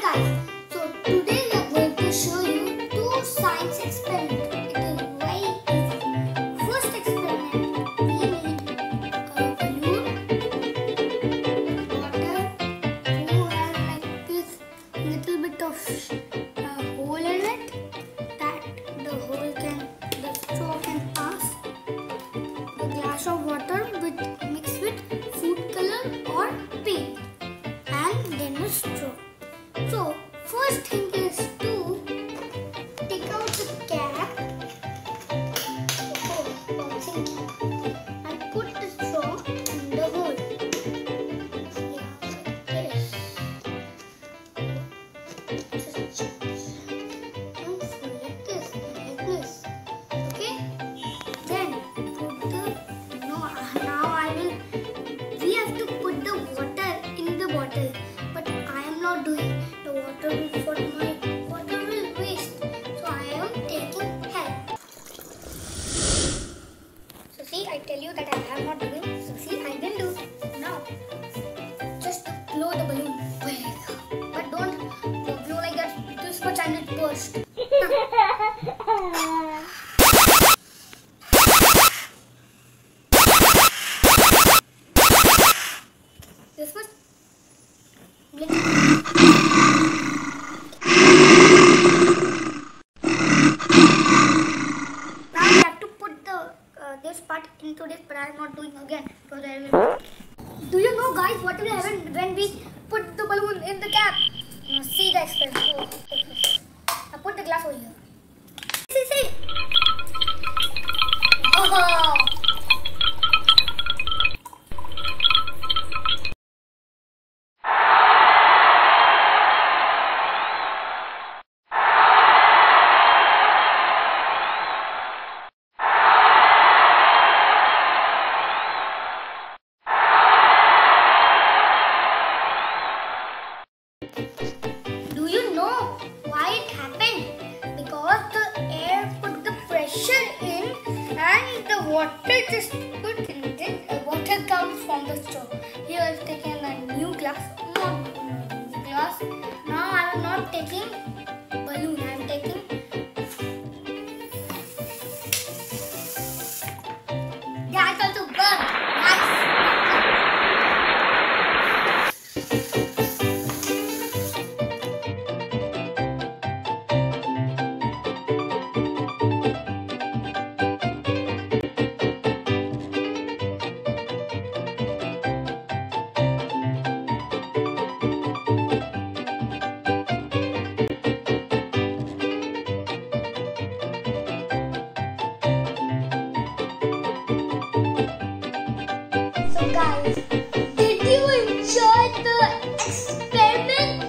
guys, so today we are going to show you two science experiments. Water for my water will waste. So I am taking help. So see I tell you that I am not doing so see I will do. Now just blow the balloon. But don't blow like that. This much and it burst. This was Now we have to put the uh, this part into this, but I am not doing again because I will. Do you know, guys, what will happen when we put the balloon in the cap? Now see the experiment. Water just in it. Uh, water comes from the straw. Here I've taken a new glass. Not glass. Now I am not taking experiment.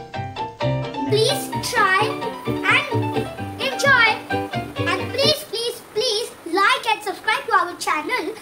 Please try and enjoy. And please, please, please like and subscribe to our channel